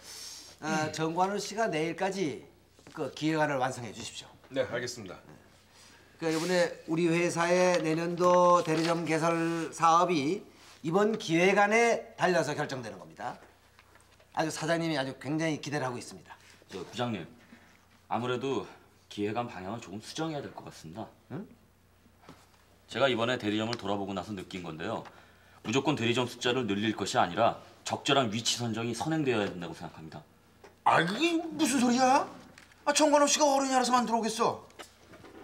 아, 정관우 씨가 내일까지 그 기획안을 완성해 주십시오. 네 알겠습니다. 그 이번에 우리 회사의 내년도 대리점 개설 사업이 이번 기획안에 달려서 결정되는 겁니다. 아주 사장님이 아주 굉장히 기대를 하고 있습니다. 저 부장님 아무래도 기획안 방향을 조금 수정해야 될 것 같습니다. 응? 제가 이번에 대리점을 돌아보고 나서 느낀 건데요. 무조건 대리점 숫자를 늘릴 것이 아니라 적절한 위치 선정이 선행되어야 된다고 생각합니다. 아 그게 무슨 소리야? 아 정관호 씨가 어른이 알아서 만들어오겠어.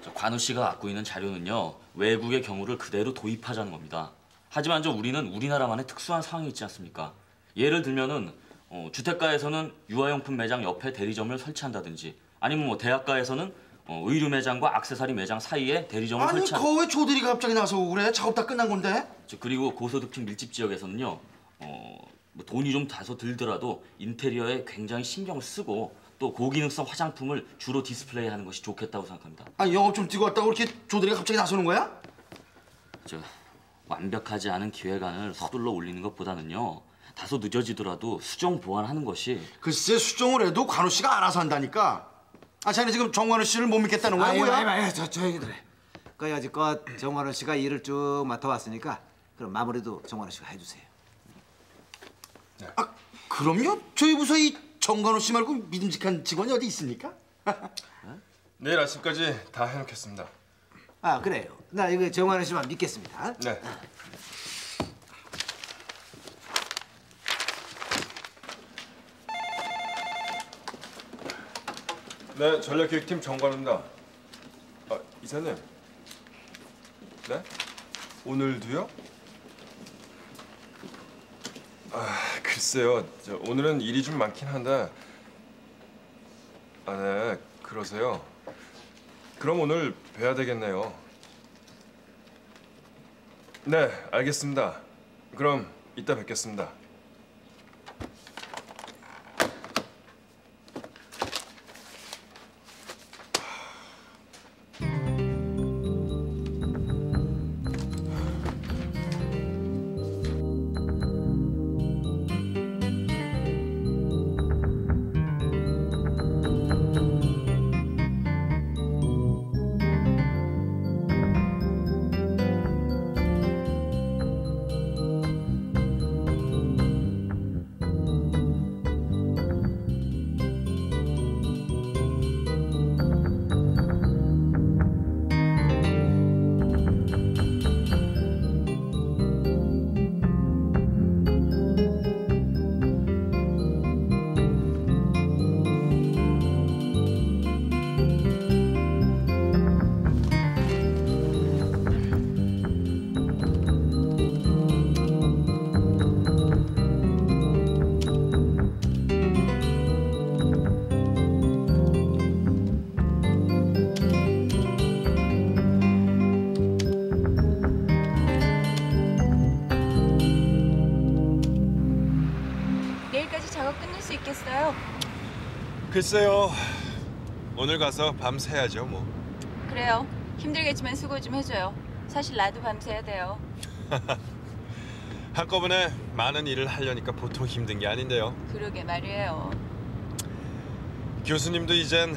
저 관우 씨가 갖고 있는 자료는요 외국의 경우를 그대로 도입하자는 겁니다. 하지만 저 우리는 우리나라만의 특수한 상황이 있지 않습니까? 예를 들면은 어, 주택가에서는 유아용품 매장 옆에 대리점을 설치한다든지 아니면 뭐 대학가에서는 어, 의류 매장과 액세서리 매장 사이에 대리점을 아니 설치한. 그거 왜 조대리가 갑자기 나서 그래? 작업 다 끝난 건데. 저 그리고 고소득층 밀집 지역에서는요 어, 뭐 돈이 좀 다소 들더라도 인테리어에 굉장히 신경을 쓰고 또 고기능성 화장품을 주로 디스플레이하는 것이 좋겠다고 생각합니다. 아니 영업 좀 뛰고 왔다고 이렇게 조대리가 갑자기 나서는 거야? 저 완벽하지 않은 기획안을 서둘러 올리는 것보다는요 다소 늦어지더라도 수정 보완하는 것이 글쎄 수정을 해도 관우 씨가 알아서 한다니까. 아 자네 지금 정관우 씨를 못 믿겠다는 거야 아유, 뭐야? 아유, 아유, 저 조용히들 해. 그 여지껏 정관원 씨가 일을 쭉 맡아왔으니까 그럼 마무리도 정관원 씨가 해주세요. 그럼요. 저희 부서에 이 정관우 씨 말고 믿음직한 직원이 어디 있습니까? 내일 아침까지 다 해놓겠습니다. 아 그래요. 나 이거 정관원 씨만 믿겠습니다. 네. 네, 전략기획팀 정관입니다. 아, 이사님. 네? 오늘도요? 아, 글쎄요. 저, 오늘은 일이 좀 많긴 한데. 아, 네. 그러세요. 그럼 오늘 뵈야 되겠네요. 네, 알겠습니다. 그럼 이따 뵙겠습니다. 있겠어요? 글쎄요. 오늘 가서 밤 새야죠, 뭐. 그래요. 힘들겠지만 수고 좀 해줘요. 사실 나도 밤새야 돼요. 한꺼번에 많은 일을 하려니까 보통 힘든 게 아닌데요. 그러게 말이에요. 교수님도 이젠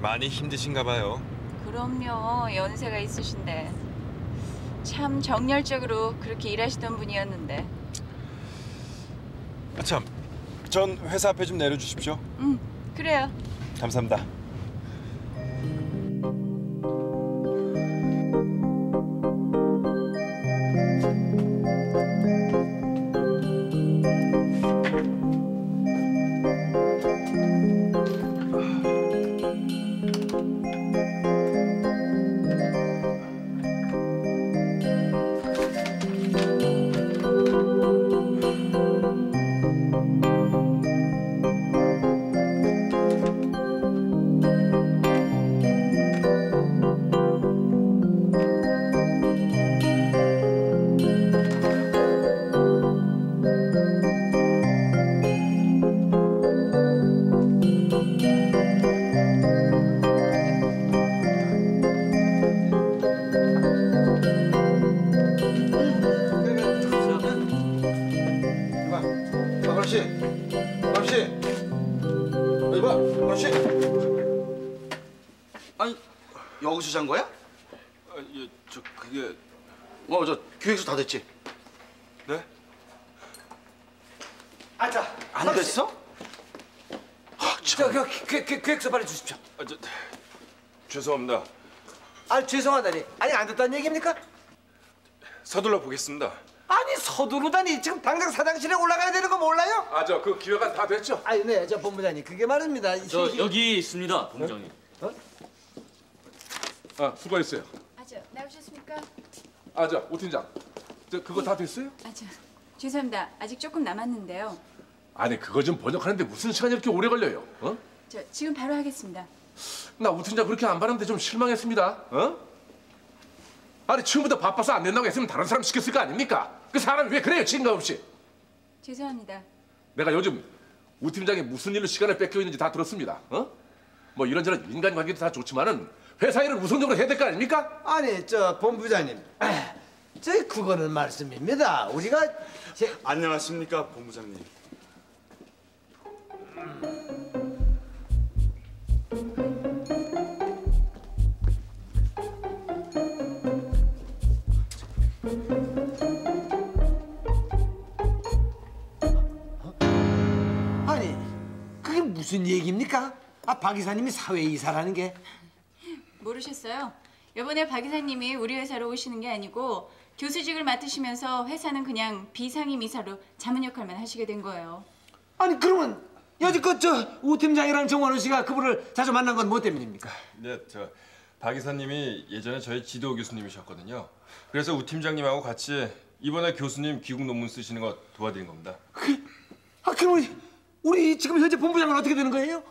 많이 힘드신가 봐요. 그럼요. 연세가 있으신데. 참 정열적으로 그렇게 일하시던 분이었는데. 아, 참, 전 회사 앞에 좀 내려주십시오. 응, 그래요. 감사합니다. 여기서 잔 거야? 아, 예, 저 그게 어, 저 기획서 다 됐지? 네? 아 자, 안 됐어? 저, 그, 그, 그, 기획서 빨리 주십시오. 아, 저, 죄송합니다. 아, 죄송하다니. 아니 안 됐다는 얘기입니까? 서둘러 보겠습니다. 아니 서두르다니 지금 당장 사장실에 올라가야 되는 거 몰라요? 아 저 그 기획안 다 됐죠? 아니 네 저 본부장님 그게 말입니다. 저 여기 있습니다, 본부장님. 아 수고했어요. 아저 나오셨습니까? 아저 오 팀장, 저 그거 다 됐어요? 아저 죄송합니다. 아직 조금 남았는데요. 아니 그거 좀 번역하는데 무슨 시간이 이렇게 오래 걸려요? 어? 저 지금 바로 하겠습니다. 나우 팀장 그렇게 안 받았는데 좀 실망했습니다. 어? 아니 처음부터 바빠서 안 된다고 했으면 다른 사람 시켰을 거 아닙니까? 그 사람이 왜 그래요 책임감 없이? 죄송합니다. 내가 요즘 우 팀장이 무슨 일로 시간을 뺏겨 있는지 다 들었습니다. 어? 뭐 이런저런 인간관계도 다 좋지만은 회사 일을 우선적으로 해야 될 거 아닙니까? 아니 저 본부장님 저희 그거는 말씀입니다. 우리가 제... 안녕하십니까 본부장님. 아니 그게 무슨 얘기입니까? 아 박 이사님이 사회 이사라는 게 모르셨어요? 이번에 박 이사님이 우리 회사로 오시는 게 아니고 교수직을 맡으시면서 회사는 그냥 비상임 이사로 자문 역할만 하시게 된 거예요. 아니 그러면 여지껏 저우 팀장이랑 정원우 씨가 그분을 자주 만난 건 뭐 때문입니까? 네, 저 박 이사님이 예전에 저희 지도 교수님이셨거든요. 그래서 우 팀장님하고 같이 이번에 교수님 귀국 논문 쓰시는 거 도와드린 겁니다. 아 그럼 우리, 우리 지금 현재 본부장은 어떻게 되는 거예요?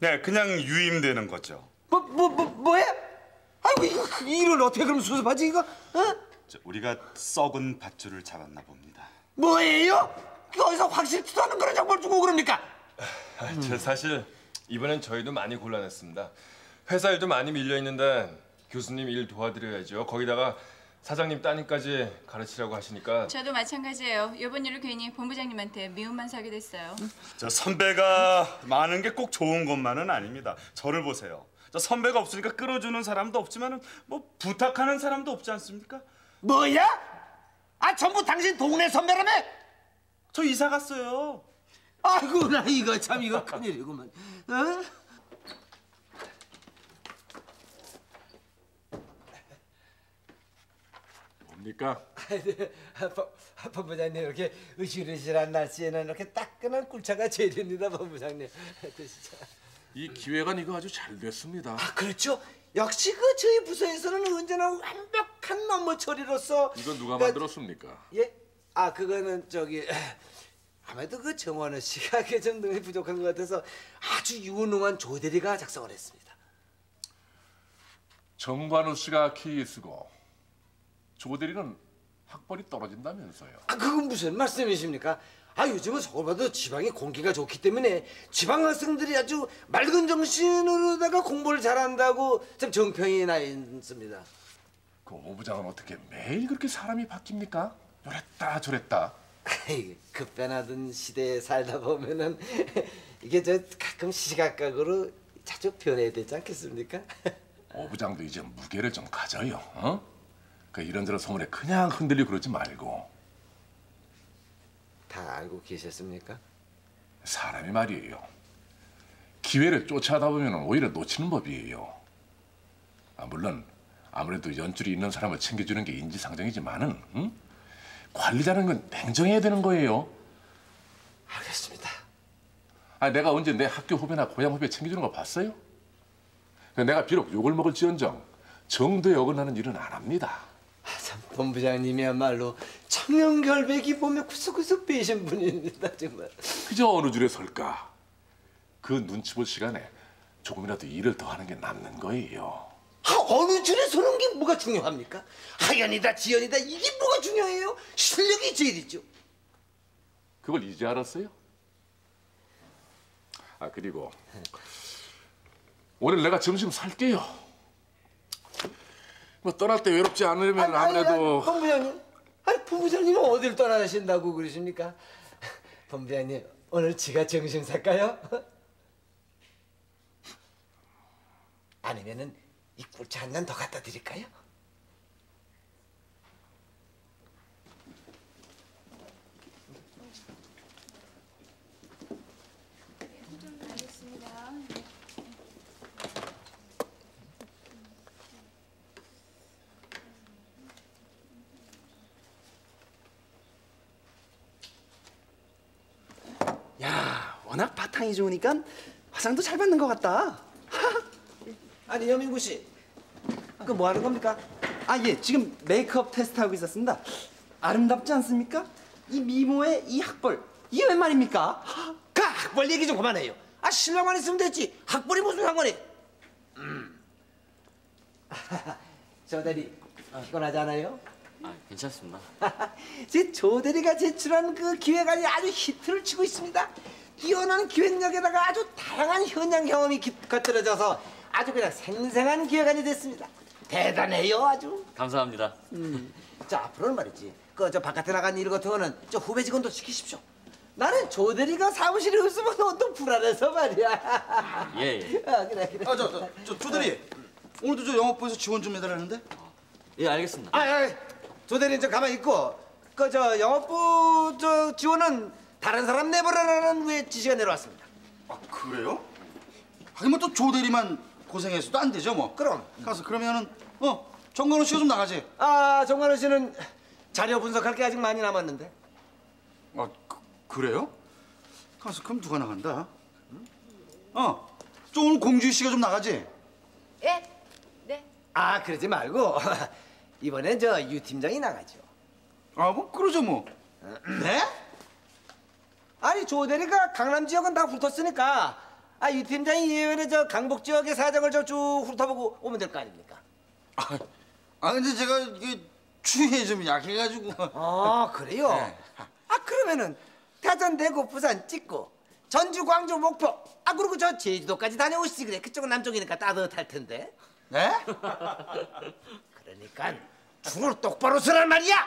네, 그냥 유임되는 거죠. 뭐 뭐 뭐 뭐, 해 아이고 이거 그 일을 어떻게 그럼 수습하지 이거? 어? 저, 우리가 썩은 밧줄을 잡았나 봅니다. 뭐예요? 그 어디서 확실치도 않은 그런 정보를 주고 그럽니까? 아, 저 사실 이번엔 저희도 많이 곤란했습니다. 회사 일도 많이 밀려 있는데 교수님 일 도와드려야죠. 거기다가 사장님 따님까지 가르치라고 하시니까 저도 마찬가지예요. 이번 일로 괜히 본부장님한테 미움만 사게 됐어요. 저 선배가 많은 게 꼭 좋은 것만은 아닙니다. 저를 보세요. 저 선배가 없으니까 끌어주는 사람도 없지만은 뭐 부탁하는 사람도 없지 않습니까? 뭐야? 아 전부 당신 동네 선배라며? 저 이사 갔어요. 아이고 나 이거 참 이거 큰일이구만. 어? 뭡니까? 아, 본부장님 이렇게 으실으실한 날씨에는 이렇게 따끈한 꿀차가 제일입니다 본부장님. 드시죠. 이 기획안 이거 아주 잘 됐습니다. 아 그렇죠. 역시 그 저희 부서에서는 언제나 완벽한 업무 처리로서 이건 누가 그- 만들었습니까? 예? 아 그거는 저기 아무래도 그 정원우 씨가 그좀 능력이 부족한 것 같아서 아주 유능한 조대리가 작성을 했습니다. 정관우 씨가 케이스고 조대리는 학벌이 떨어진다면서요. 아 그건 무슨 말씀이십니까? 아 요즘은 서울보다 지방이 공기가 좋기 때문에 지방 학생들이 아주 맑은 정신으로다가 공부를 잘한다고 참 정평이 나 있습니다. 그 오부장은 어떻게 매일 그렇게 사람이 바뀝니까? 요랬다 저랬다. 아이, 급변하던 시대에 살다 보면은 이게 저 가끔 시각각으로 자주 변해야 되지 않겠습니까? 오부장도 이제 무게를 좀 가져요. 어? 그 이런저런 소문에 그냥 흔들리고 그러지 말고 다 알고 계셨습니까? 사람이 말이에요. 기회를 쫓아다 보면 오히려 놓치는 법이에요. 아, 물론 아무래도 연줄이 있는 사람을 챙겨주는 게 인지상정이지만은 응? 관리자는 건 냉정해야 되는 거예요. 알겠습니다. 아, 내가 언제 내 학교 후배나 고향 후배 챙겨주는 거 봤어요? 내가 비록 욕을 먹을지언정 정도에 어긋나는 일은 안 합니다. 참 본부장님이야말로 청렴결백이 보면 구석구석 빼신 분입니다 정말. 그저 어느 줄에 설까? 그 눈치 볼 시간에 조금이라도 일을 더 하는 게 남는 거예요. 아, 어느 줄에 서는 게 뭐가 중요합니까? 하연이다 지연이다 이게 뭐가 중요해요? 실력이 제일이죠. 그걸 이제 알았어요? 아 그리고 오늘 내가 점심 살게요. 뭐 떠날 때 외롭지 않으려면 아무래도 본부장님, 아니 본부장님은 어딜 떠나신다고 그러십니까? 본부장님 오늘 지가 점심 살까요? 아니면은 이 꿀차 한 잔 더 갖다 드릴까요? 바탕이 좋으니까 화장도 잘 받는 것 같다. 아니 여민구 씨, 그 뭐 하는 겁니까? 아 예, 지금 메이크업 테스트 하고 있었습니다. 아름답지 않습니까? 이 미모의 이 학벌 이게 웬 말입니까? 그 학벌 얘기 좀 그만해요. 아 신랑만 있으면 됐지. 학벌이 무슨 상관이? 음. 저 대리 피곤하지 않아요? 아, 괜찮습니다. 제 조대리가 제출한 그 기획안이 아주 히트를 치고 있습니다. 뛰어난 기획력에다가 아주 다양한 현장 경험이 깃- 겉들어져서 아주 그냥 생생한 기획안이 됐습니다. 대단해요, 아주. 감사합니다. 음. 자 앞으로는 말이지. 그 저 바깥에 나간 일 같은 거는 저 후배 직원도 시키십시오. 나는 조대리가 사무실에 없으면 또 불안해서 말이야. 예, 예. 아, 그래 그래. 아, 저, 저, 저 조대리 오늘도 저 영업부에서 지원 좀 해달라는데? 예, 알겠습니다. 아, 아, 조대리는 좀 가만히 있고 그 저 영업부 저 지원은 다른 사람 내버려라는 왜 지시가 내려왔습니다. 아 그래요? 하긴 뭐또 조대리만 고생해서도 안 되죠 뭐. 그럼. 가서 그러면은 어 정관호 씨가 좀 나가지. 아 정관호 씨는 자료 분석할 게 아직 많이 남았는데. 아 그, 그래요? 가서 그럼 누가 나간다? 어, 저 오늘 공주희 씨가 좀 나가지. 예? 네. 아 그러지 말고 이번엔 저 유 팀장이 나가죠. 아 뭐 그러죠 뭐. 네? 아니 조대리가 강남 지역은 다 훑었으니까 아유 팀장이 예외로 저 강북 지역의 사정을 저 쭉 훑어보고 오면 될 거 아닙니까? 아 근데 제가 이게 추위에 좀 약해가지고. 아 그래요? 네. 아 그러면은 대전, 대구, 부산 찍고 전주, 광주, 목포 아 그리고 저 제주도까지 다녀오시지 그래 그쪽은 남쪽이니까 따뜻할 텐데 네? 그러니까 줄을 똑바로 서란 말이야